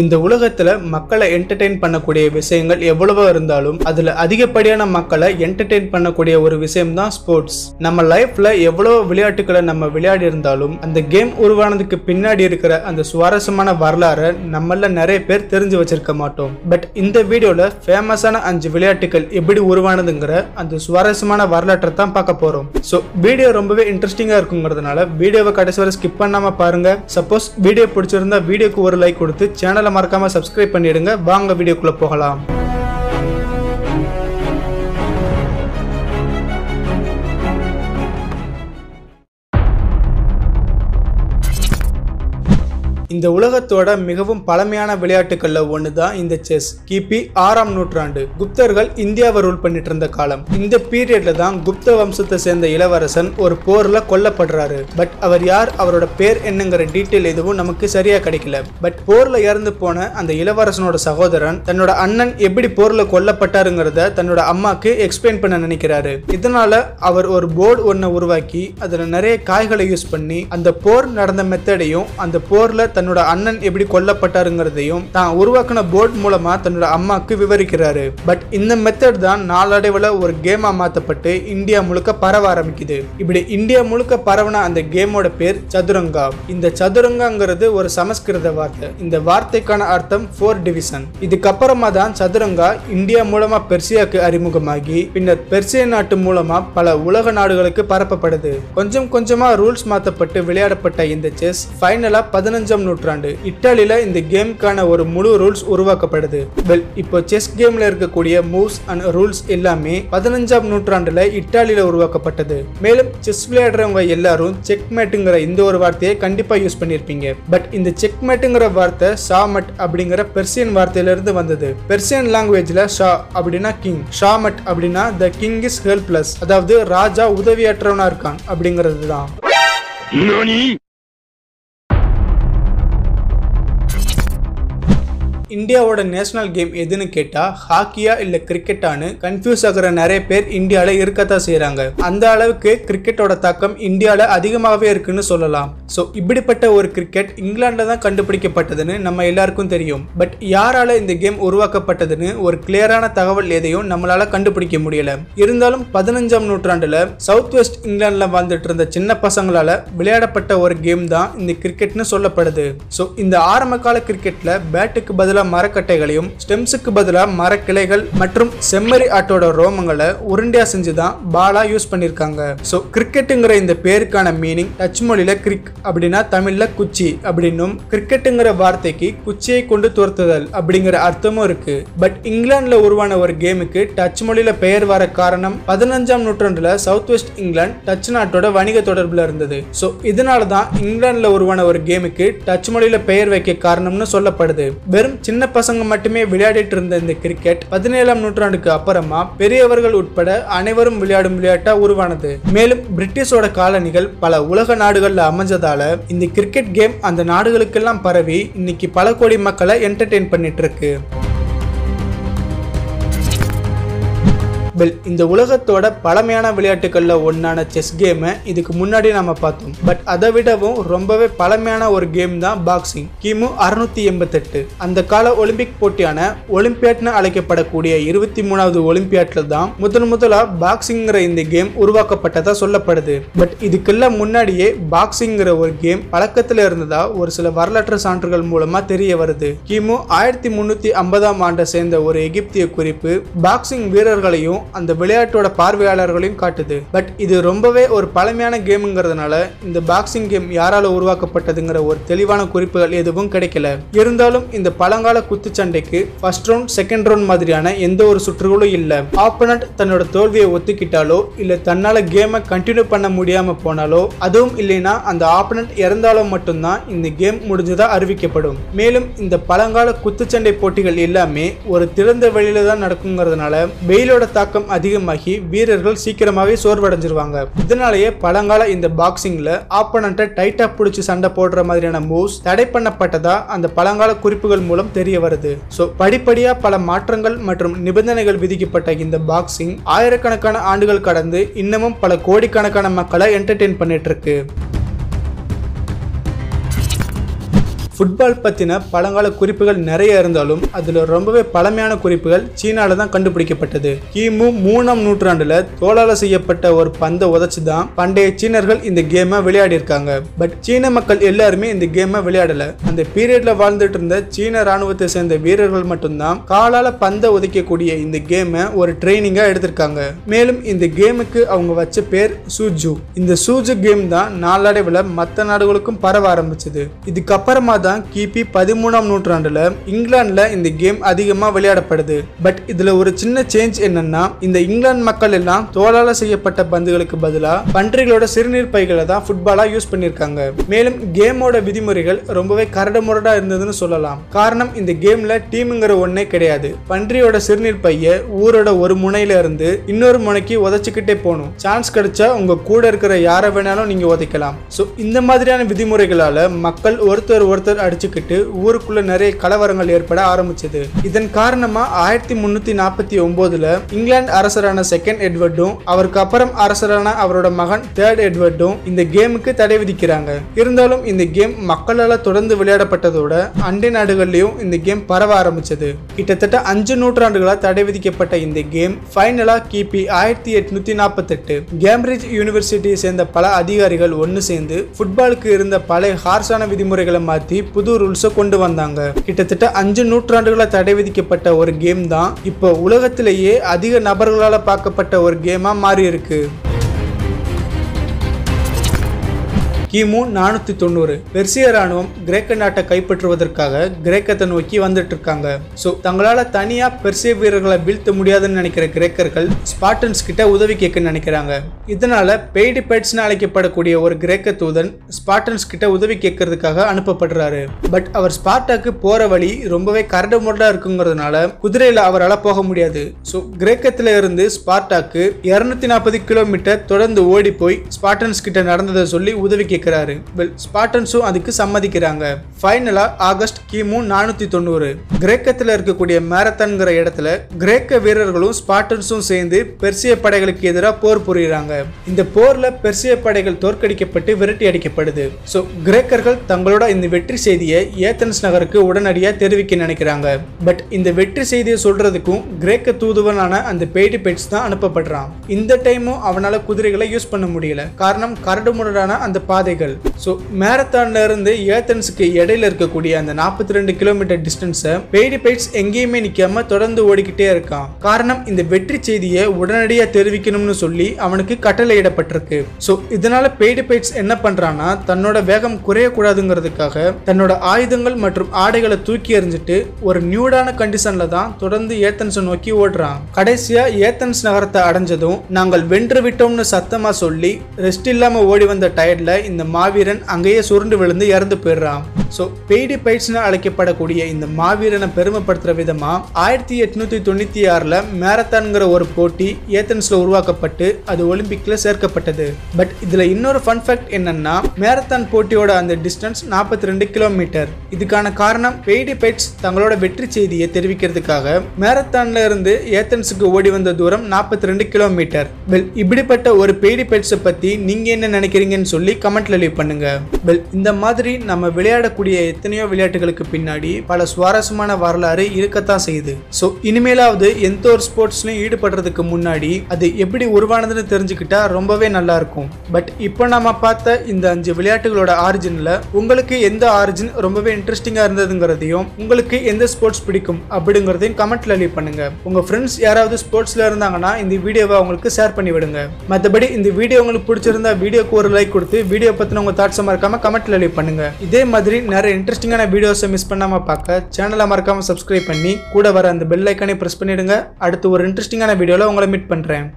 இந்த உலகத்துல மக்களை என்டர்டெயின் பண்ணக்கூடிய விஷயங்கள் எவ்வளவோ இருந்தாலும் அதுல அதிகப்படியான மக்களை என்டர்டெயின் பண்ணக்கூடிய ஒரு விஷயம் தான் ஸ்போர்ட்ஸ் நம்ம லைஃப்ல எவ்வளவு விளையாட்டுகளை நம்ம விளையாடி இருந்தாலும் அந்த கேம் உருவானதுக்கு பின்னாடி இருக்கிற அந்த சுவாரஸ்யமான வரலாறை நம்மள நிறைய பேர் தெரிஞ்சு வச்சிருக்க மாட்டோம். பட் இந்த வீடியோல ஃபேமஸான அஞ்சு விளையாட்டுகள் எப்படி உருவானதுங்கிற அந்த சுவாரஸ்யமான வரலாற்றை தான் பார்க்க போறோம். ஸோ வீடியோ ரொம்பவே இன்ட்ரெஸ்டிங்கா இருக்குங்கிறதுனால வீடியோவை கடைசி வரை ஸ்கிப் பண்ணாம பாருங்க. சப்போஸ் வீடியோ பிடிச்சிருந்தா வீடியோக்கு ஒரு லைக் கொடுத்து சேனல் மறக்காம சப்ஸ்கிரைப் பண்ணிடுங்க. வாங்க வீடியோக்குள்ளே போகலாம். இந்த உலகத்தோட மிகவும் பழமையான விளையாட்டுகள்ல ஒன்று தான் இந்த செஸ். கிபி ஆறாம் நூற்றாண்டு. குப்தர்கள் இந்தியாவை ரூல் பண்ணிட்டு இருந்த காலம். இந்த பீரியட்ல தான் குப்த வம்சத்தை சேர்ந்த இளவரசன் ஒரு போர்ல கொல்லப்படுறாரு. பட் அவர் யார் அவரோட பேர் என்னங்கிற டீட்டெயில் எதுவும் நமக்கு சரியா கிடைக்கல. பட் போர்ல இறந்து போன அந்த இளவரசனோட சகோதரன் தன்னோட அண்ணன் எப்படி போர்ல கொல்லப்பட்டாருங்கிறத தன்னோட அம்மாக்கு எக்ஸ்பிளைன் பண்ண நினைக்கிறாரு. இதனால அவர் ஒரு போர்டு ஒன்றை உருவாக்கி அதுல நிறைய காய்களை யூஸ் பண்ணி அந்த போர் நடந்த மெத்தடையும் அந்த போர்ல தன்னோட அண்ணன் எப்படி கொல்லப்பட்டாருங்கிறதையும் தான் உருவாக்கின போர்ட் மூலமா தன்னோட அம்மாவுக்கு விவரிக்கிறாரு. பட் இந்த மெத்தட் தான் நாளடைவில் ஒரு கேமா மாற்றப்பட்டு இந்தியா முழுக்க பரவ ஆரம்பிக்குது. இப்படி இந்தியா முழுக்க பரவன அந்த கேமோட பேர் சதுரங்கா. இந்த சதுரங்காங்கிறது ஒரு சமஸ்கிருத வார்த்தை. இந்த வார்த்தைக்கான அர்த்தம் ஃபோர் டிவிஷன் இதுக்கப்புறமா தான் சதுரங்கா இந்தியா மூலமா பெர்சியாக்கு அறிமுகமாகி பின்னர் பெர்சிய நாட்டு மூலமா பல உலக நாடுகளுக்கு பரப்பப்படுது. கொஞ்சம் கொஞ்சமா ரூல்ஸ் மாற்றப்பட்டு விளையாடப்பட்ட இந்த செஸ் ஃபைனலா பதினஞ்சாம் நூற்றாண்டு. இத்தாலியில இந்த கேமுக்கான ஒரு முழு ரூல்ஸ் உருவாக்கப்படுது. வெல் இப்போ செஸ் கேம்ல இருக்கக்கூடிய மூவ்ஸ் அண்ட் ரூல்ஸ் எல்லாமே பதினஞ்சாம் நூற்றாண்டுல இத்தாலியில உருவாக்கப்பட்டது. மேலும் செஸ் விளையாடுறவங்க எல்லாரும் செக் மேட்டுங்கிற இந்த ஒரு வார்த்தையை கண்டிப்பா யூஸ் பண்ணியிருப்பீங்க பட் இந்த செக் மேட்டுங்கிற வார்த்தை ஷாமட் அப்படிங்கிற பெர்சியன் வார்த்தையில இருந்து வந்தது. பெர்சியன் லாங்குவேஜ்ல ஷா அப்படின்னா கிங். ஷாமட் அப்படின்னா த கிங் இஸ் ஹெல்ப்லெஸ் அதாவது ராஜா உதவியற்றவனா இருக்கான் அப்படிங்கிறது தான் இந்தியாவோட நேஷனல் கேம் எதுன்னு கேட்டா ஹாக்கியா இல்ல கிரிக்கெட்டான்னு கன்ஃபியூஸ் ஆகிற நிறைய பேர் இந்தியால இருக்கத்தான் செய்கிறாங்க அந்த அளவுக்கு கிரிக்கெட்டோட தாக்கம் இந்தியால அதிகமாகவே இருக்குன்னு சொல்லலாம். ஸோ இப்படிப்பட்ட ஒரு கிரிக்கெட் இங்கிலாந்துல தான் கண்டுபிடிக்கப்பட்டதுன்னு நம்ம எல்லாருக்கும் தெரியும். பட் யாரால இந்த கேம் உருவாக்கப்பட்டதுன்னு ஒரு கிளியரான தகவல் எதையும் நம்மளால கண்டுபிடிக்க முடியல. இருந்தாலும் பதினஞ்சாம் நூற்றாண்டுல சவுத் வெஸ்ட் இங்கிலாந்துல வாழ்ந்துட்டு இருந்த சின்ன பசங்களால விளையாடப்பட்ட ஒரு கேம் தான் இந்த கிரிக்கெட்னு சொல்லப்படுது. ஸோ இந்த ஆரம்ப கால கிரிக்கெட்ல பேட்டுக்கு பதிலாக மரக்கட்டைகளையும் ஸ்டெம்ஸுக்கு பதிலாக மரக்கிளைகள் மற்றும் செம்மறி ஆட்டோட ரோமங்களை உருண்டையா செஞ்சு தான் பாலா யூஸ் பண்ணியிருக்காங்க ஸோ கிரிக்கெட்டுங்கிற இந்த பேருக்கான மீனிங் டச் மொழியில கிரிக் அப்படின்னா தமிழ்ல குச்சி அப்படின்னும் கிரிக்கெட்டுங்கிற வார்த்தைக்கு குச்சியை கொண்டு துரத்துதல் அப்படிங்கிற அர்த்தமும் இருக்கு. பட் இங்கிலாந்துல உருவான ஒரு கேமுக்கு டச் மொழியில பெயர் வர காரணம் பதினஞ்சாம் நூற்றாண்டுல சவுத் வெஸ்ட் இங்கிலாந்து டச் நாட்டோட வணிக தொடர்புல இருந்தது. ஸோ இதனால தான் இங்கிலாந்துல உருவான ஒரு கேமுக்கு டச் மொழியில பெயர் வைக்க காரணம்னு சொல்லப்படுது. வெறும் சின்ன பசங்க மட்டுமே விளையாடிட்டு இருந்த இந்த கிரிக்கெட் பதினேழாம் நூற்றாண்டுக்கு அப்புறமா பெரியவர்கள் உட்பட அனைவரும் விளையாடும் விளையாட்டா உருவானது. மேலும் பிரிட்டிஷோட காலனிகள் பல உலக நாடுகள்ல அமைஞ்சதால இந்த கிரிக்கெட் கேம் அந்த நாடுகளுக்கெல்லாம் பரவி இன்னைக்கு பல கோடி மக்களை என்டர்டெயின் பண்ணிட்டு இருக்கு. வெல் இந்த உலகத்தோட பழமையான விளையாட்டுகளில் ஒன்றான செஸ் கேமை இதுக்கு முன்னாடி நம்ம பார்த்தோம். பட் அதை விடவும் ரொம்பவே பழமையான ஒரு கேம் தான் பாக்ஸிங் கிமு அறுநூத்தி எண்பத்தெட்டு. அந்த கால ஒலிம்பிக் போட்டியான ஒலிம்பியாட்னு அழைக்கப்படக்கூடிய இருபத்தி மூணாவது ஒலிம்பியாட்ல தான் முதன் முதலா பாக்ஸிங்கிற இந்த கேம் உருவாக்கப்பட்டதா சொல்லப்படுது. பட் இதுக்கெல்லாம் முன்னாடியே பாக்ஸிங்கிற ஒரு கேம் பழக்கத்துல இருந்ததா ஒரு சில வரலாற்று சான்றுகள் மூலமா தெரிய வருது. கிமு ஆயிரத்தி முன்னூத்தி ஐம்பதாம் ஆண்டை சேர்ந்த ஒரு எகிப்திய குறிப்பு பாக்ஸிங் வீரர்களையும் அந்த விளையாட்டோட பார்வையாளர்களையும் காட்டுது. பட் இது ரொம்பவே ஒரு பழமையான கேமுங்கிறதுனால இந்த பாக்ஸிங் கேம் யாரால உருவாக்கப்பட்டதுங்கிற ஒரு தெளிவான குறிப்புகள் எதுவும் கிடைக்கல. இருந்தாலும் இந்த பழங்கால குத்துச்சண்டைக்கு ஃபர்ஸ்ட் ரவுண்ட் செகண்ட் ரவுண்ட் மாதிரியான எந்த ஒரு சுற்றுகளும் இல்ல. ஆப்பனட் தன்னோட தோல்வியை ஒத்துக்கிட்டாலோ இல்ல தன்னால கேமை கண்டினியூ பண்ண முடியாம போனாலோ அதுவும் இல்லைன்னா அந்த ஆப்பனட் இறந்தாலும் மட்டும்தான் இந்த கேம் முடிஞ்சதா அறிவிக்கப்படும். மேலும் இந்த பழங்கால குத்துச்சண்டை போட்டிகள் எல்லாமே ஒரு திறந்த வெளியில தான் நடக்குங்கிறதுனால வெயிலோட தாக்கம் அதிகமாகி வீரர்கள் சீக்கிரமாவே சோர்வடைஞ்சிருவாங்க. இதனாலேயே பழங்கால இந்த பாக்ஸிங்ல ஆப்பனண்ட்டை டைட்டா பிடிச்சி சண்டை போடுற மாதிரியான மூவ்ஸ் தடை பண்ணப்பட்டதா அந்த பழங்கால குறிப்புகள் மூலம் தெரிய வருது. ஸோ படிப்படியா பல மாற்றங்கள் மற்றும் நிபந்தனைகள் விதிக்கப்பட்ட இந்த பாக்ஸிங் ஆயிரக்கணக்கான ஆண்டுகள் கடந்து இன்னமும் பல கோடிக்கணக்கான மக்களை என்டர்டெயின் பண்ணிட்டு இருக்கு. ஃபுட்பால் பற்றின பழங்கால குறிப்புகள் நிறைய இருந்தாலும் அதில் ரொம்பவே பழமையான குறிப்புகள் சீனாவில் தான் கண்டுபிடிக்கப்பட்டது. கிமு மூணாம் நூற்றாண்டில் தோளால் செய்யப்பட்ட ஒரு பந்தை உதைச்சு தான் பண்டைய சீனர்கள் இந்த கேமை விளையாடி இருக்காங்க. பட் சீன மக்கள் எல்லாருமே இந்த கேமை விளையாடலை. அந்த பீரியட்ல வாழ்ந்துட்டு இருந்த சீன ராணுவத்தை சேர்ந்த வீரர்கள் மட்டும்தான் காலால் பந்தை உதைக்கக்கூடிய இந்த கேமை ஒரு ட்ரைனிங்காக எடுத்திருக்காங்க. மேலும் இந்த கேமுக்கு அவங்க வச்ச பேர் சூஜு. இந்த சூஜு கேம் தான் நாளடைவில் மற்ற நாடுகளுக்கும் பரவ ஆரம்பிச்சது. இதுக்கப்புறமா தான் கிபி பதிமூணாம் நூற்றாண்டுல இங்கிலாந்துல இந்த கேம் அதிகமாக விளையாடப்படுது. பட் இதுல ஒரு சின்ன சேஞ்ச் என்னன்னா இந்த இங்கிலாந்து மக்கள் எல்லாம் தோலால செய்யப்பட்ட பந்துகளுக்கு பதிலா பன்றிகளோட சிறுநீர் பைகளை தான் ஃபுட்பாலா யூஸ் பண்ணிருக்காங்க மேலும் கேமோட விதிமுறைகள் ரொம்பவே கரடுமுரடா இருந்ததுன்னு சொல்லலாம். காரணம் இந்த கேம்ல டீமுங்கிற ஒன்னே கிடையாது. பன்றியோட சிறுநீர் பைய ஊரோட ஒரு முனையில இருந்து இன்னொரு முனைக்கு உதைச்சுக்கிட்டே போகணும். சான்ஸ் கிடைச்சா உங்க கூட இருக்கிற யாரை வேணாலும் நீங்க உதைக்கலாம். ஸோ இந்த மாதிரியான விதிமுறைகளால மக்கள் ஒருத்தர் ஒருத்தர் அடிச்சுக்கிட்டு ஊருக்குள்ள நிறைய கலவரங்கள் ஏற்பட ஆரம்பிச்சது. இதன் காரணமா ஆயிரத்தி முன்னூத்தி நாற்பத்தி ஒன்பதுல இங்கிலாந்து அரசரான செகண்ட் எட்வர்டும் அவருக்கு அப்புறம் அரசரான அவரோட மகன் தேர்ட் எட்வர்டும் இந்த கேமுக்கு தடை விதிக்கிறாங்க. இருந்தாலும் இந்த கேம் மக்களால் தொடர்ந்து விளையாடப்பட்டதோட அண்டை நாடுகள்லயும் இந்த கேம் பரவ ஆரம்பிச்சது. கிட்டத்தட்ட அஞ்சு நூற்றாண்டுகளா தடை விதிக்கப்பட்ட இந்த கேம் ஃபைனலா கிபி ஆயிரத்தி எட்நூத்தி நாற்பத்தெட்டு கேம்பிரிட்ஜ் யூனிவர்சிட்டியை சேர்ந்த பல அதிகாரிகள் ஒன்று சேர்ந்து ஃபுட்பாலுக்கு இருந்த பழைய ஹார்ஸான விதிமுறைகளை மாற்றி புது ரூல்ஸை கொண்டு வந்தாங்க. கிட்டத்தட்ட அஞ்சு நூற்றாண்டுகளா தடை விதிக்கப்பட்ட ஒரு கேம் தான் இப்போ உலகத்திலேயே அதிக நபர்களால் பார்க்கப்பட்ட ஒரு கேமாக மாறி இருக்கு கிமு நானூத்தி தொண்ணூறு. பெர்சிய ராணுவம் கிரேக்க நாட்டை கைப்பற்றுவதற்காக கிரேக்கத்தை நோக்கி வந்துட்டு இருக்காங்க. ஸோ தங்களால தனியா பெர்சிய வீரர்களை வீழ்த்த முடியாதுன்னு நினைக்கிற கிரேக்கர்கள் ஸ்பாட்டன்ஸ் கிட்ட உதவி கேட்க நினைக்கிறாங்க. இதனால பெய்டு பெட்ஸ்னு அழைக்கப்படக்கூடிய ஒரு கிரேக்க தூதன் ஸ்பாட்டன்ஸ் கிட்ட உதவி கேட்கறதுக்காக அனுப்பப்படுறாரு. பட் அவர் ஸ்பாட்டாக்கு போற வழி ரொம்பவே கரடு முரடா இருக்குங்கிறதுனால குதிரையில அவரால் போக முடியாது. ஸோ கிரேக்கத்துல இருந்து ஸ்பார்ட்டாக்கு இருநூத்தி நாற்பது கிலோமீட்டர் தொடர்ந்து ஓடி போய் ஸ்பாட்டன்ஸ் கிட்ட நடந்ததை சொல்லி உதவி கேட்குறாரு வெல் ஸ்பாட்டன்ஸும் அதுக்கு சம்மதிக்கிறாங்க. ஃபைனலாக ஆகஸ்ட் கிமு நானூற்றி தொண்ணூறு. கிரேக்கத்தில் இருக்கக்கூடிய மேரத்தான்கிற இடத்துல கிரேக்க வீரர்களும் ஸ்பாட்டன்ஸும் சேர்ந்து பெர்சிய படைகளுக்கு எதிராக போர் புரியுறாங்க. இந்த போரில் பெர்சிய படைகள் தோற்கடிக்கப்பட்டு விரட்டி அடிக்கப்படுது. ஸோ கிரேக்கர்கள் தங்களோட இந்த வெற்றி செய்தியை ஏத்தன்ஸ் நகருக்கு உடனடியாக தெரிவிக்க நினைக்கிறாங்க. பட் இந்த வெற்றி செய்தியை சொல்றதுக்கும் கிரேக்க தூதுவனான அந்த பெய்டு பெட்ஸ் தான் அனுப்பப்படுறான். இந்த டைமும் அவனால் குதிரைகளை யூஸ் பண்ண முடியல. காரணம் கரடுமுரடான அந்த பாதை பாதைகள். ஸோ மேரத்தான்ல இருந்து ஏத்தன்ஸுக்கு இடையில இருக்கக்கூடிய அந்த நாற்பத்தி ரெண்டு கிலோமீட்டர் டிஸ்டன்ஸை பெய்டி பைட்ஸ் எங்கேயுமே நிற்காம தொடர்ந்து ஓடிக்கிட்டே இருக்கான். காரணம் இந்த வெற்றி செய்தியை உடனடியாக தெரிவிக்கணும்னு சொல்லி அவனுக்கு கட்டளையிடப்பட்டிருக்கு. ஸோ இதனால பெய்டி பைட்ஸ் என்ன பண்றான்னா தன்னோட வேகம் குறையக்கூடாதுங்கிறதுக்காக தன்னோட ஆயுதங்கள் மற்றும் ஆடைகளை தூக்கி எறிஞ்சிட்டு ஒரு நியூடான கண்டிஷன்ல தான் தொடர்ந்து ஏத்தன்ஸை நோக்கி ஓடுறான். கடைசியா ஏத்தன்ஸ் நகரத்தை அடைஞ்சதும் நாங்கள் வென்று விட்டோம்னு சத்தமா சொல்லி ரெஸ்ட் இல்லாம ஓடி வந்த டயர்ட்ல இந்த மாவீரன் அங்கேயே சுருண்டு விழுந்து இறந்து போயிடுறான். ஸோ பெய்டி பைட்ஸ்னு அழைக்கப்படக்கூடிய இந்த மாவீரனை பெருமைப்படுத்துகிற விதமாக ஆயிரத்தி எட்நூற்றி தொண்ணூற்றி ஆறில் மேரத்தான்ங்கிற ஒரு போட்டி ஏத்தன்ஸில் உருவாக்கப்பட்டு அது ஒலிம்பிக்ல சேர்க்கப்பட்டது. பட் இதில் இன்னொரு ஃபன் ஃபேக்ட் என்னன்னா மேரத்தான் போட்டியோட அந்த டிஸ்டன்ஸ் நாற்பத்தி ரெண்டு கிலோமீட்டர் இதுக்கான காரணம் பெய்டி பைட்ஸ் தங்களோட வெற்றி செய்தியை தெரிவிக்கிறதுக்காக மேரத்தான்ல இருந்து ஏத்தன்ஸுக்கு ஓடி வந்த தூரம் நாற்பத்தி ரெண்டு கிலோமீட்டர் வெல் இப்படிப்பட்ட ஒரு பெய்டி பைட்ஸை பற்றி நீங்கள் என்ன நினைக்கிறீங்கன்னு சொல்லி கமெண்ட்ல லீவ் பண்ணுங்க. வெல் இந்த மாதிரி நம்ம விளையாட விளையாடக்கூடிய எத்தனையோ விளையாட்டுகளுக்கு பின்னாடி பல சுவாரஸ்யமான வரலாறு இருக்கத்தான் செய்யுது. ஸோ இனிமேலாவது எந்த ஒரு ஸ்போர்ட்ஸ்லையும் ஈடுபடுறதுக்கு முன்னாடி அது எப்படி உருவானதுன்னு தெரிஞ்சுக்கிட்டா ரொம்பவே நல்லா இருக்கும். பட் இப்போ நம்ம பார்த்த இந்த அஞ்சு விளையாட்டுகளோட ஆரிஜினில் உங்களுக்கு எந்த ஆரிஜின் ரொம்பவே இன்ட்ரெஸ்டிங்காக இருந்ததுங்கிறதையும் உங்களுக்கு எந்த ஸ்போர்ட்ஸ் பிடிக்கும் அப்படிங்கிறதையும் கமெண்ட்ல லீவ் பண்ணுங்க. உங்க ஃப்ரெண்ட்ஸ் யாராவது ஸ்போர்ட்ஸ்ல இருந்தாங்கன்னா இந்த வீடியோவை அவங்களுக்கு ஷேர் பண்ணி விடுங்க. மற்றபடி இந்த வீடியோ உங்களுக்கு பிடிச்சிருந்தா வீடியோக்கு ஒரு லைக் கொடுத்து வீடியோ பத்தின உங்க தாட்ஸை மறக்காம கமெண்ட்ல லீவ் பண்ணுங்க. இதே மாதிரி நிறைய இன்ட்ரெஸ்டிங்கான வீடியோஸை மிஸ் பண்ணாம பார்க்க சேனலை மறக்காம சப்ஸ்கிரைப் பண்ணி கூட வர அந்த பெல் ஐக்கானே பிரஸ் பண்ணிடுங்க. அடுத்து ஒரு இன்ட்ரெஸ்டிங்கான வீடியோவில் உங்களை மீட் பண்றேன்.